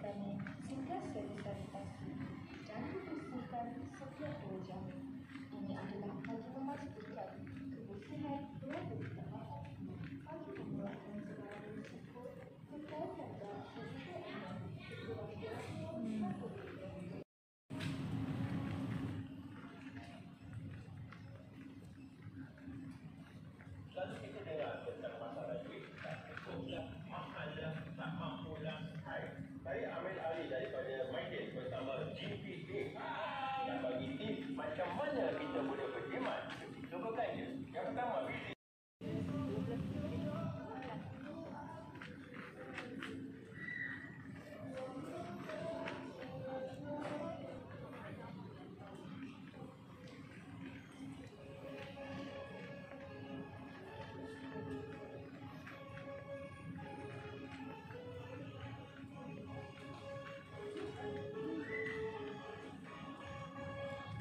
kami sentiasa disalitasi dan dibersihkan setiap dua jam. Ini adalah bagi memastikan kebersihan berada di tempat bagi pembuatan selalu sekut tentang tanda sesuatu yang berkurang-kurangnya takut. Lalu kita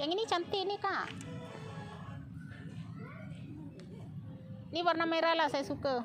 Yang ini cantik ni kak. Ni warna merah lah saya suka.